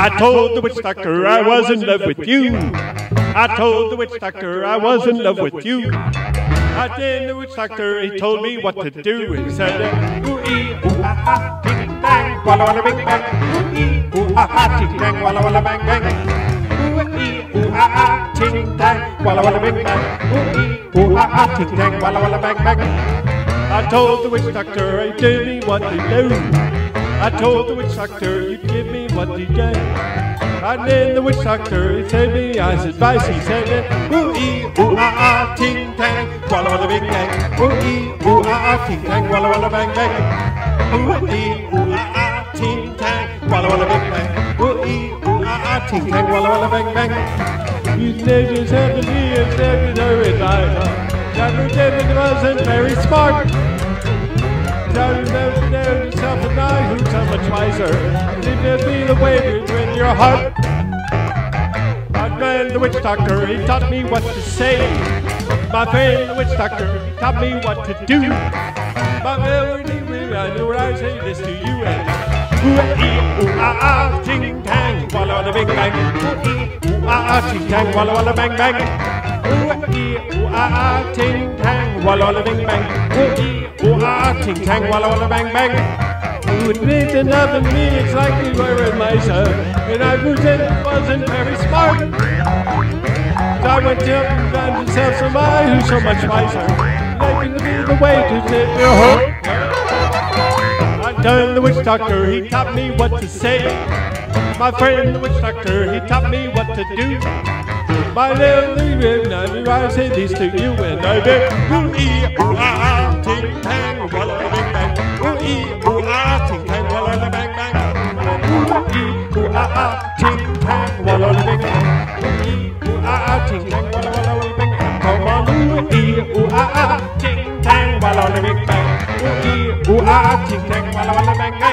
I told the witch doctor I was in love with you. I told the witch doctor I was in love with you. I did the witch doctor, he told me what to do. He said, ooh ee, ooh ah ah, ting tang, walla walla bing bang. Ooh ee, ooh ah ah, ting tang, walla walla bang bang. Ooh ee, ooh ah ah, ting tang, walla walla bang. Bang. I told the witch doctor he'd give me what to do. I told the witch doctor you'd give me what to do. And then the witch doctor he said me as advice. He said ooh ee ooh ah ah ting tang walla walla bing bang ooh ee ooh ah ah ting tang walla walla bang bang ooh ee ooh ah ah ting tang walla walla bing bang ooh ee ooh ah ah ting tang walla walla bang bang you said yourself to be a secretary advisor Dr. David wasn't very smart wiser Leave to be the way in your heart. Friend the witch doctor, he taught me what to say. My friend the witch doctor, he taught me what to do. My melody, I know when I say this to you. And ooh ee ooh ah ah ting tang walla walla bing bang. Ooh ee ooh ah ah ting tang walla walla bang bang. Ooh ee ooh ah ah ting tang walla walla bing bang. Ooh ee ooh ah ah ting tang walla walla bang bang you would need to love me exactly where it mice and I pretend wasn't very smart. So I went up and found myself somebody who's so much wiser. Making to be the way to live your hope. I turned the witch doctor, he taught me what to say. My friend the witch doctor, he taught me what to do. My little baby, I say these to you and I do. Ah ah, ting tang, walla bing bang. Ooh ee ooh ah ah, ting tang, walla walla bing bang. Come on, ooh ee ooh ah ah, ting tang, walla bing bang. Ooh ee ooh ah ah, ting tang, walla walla bang.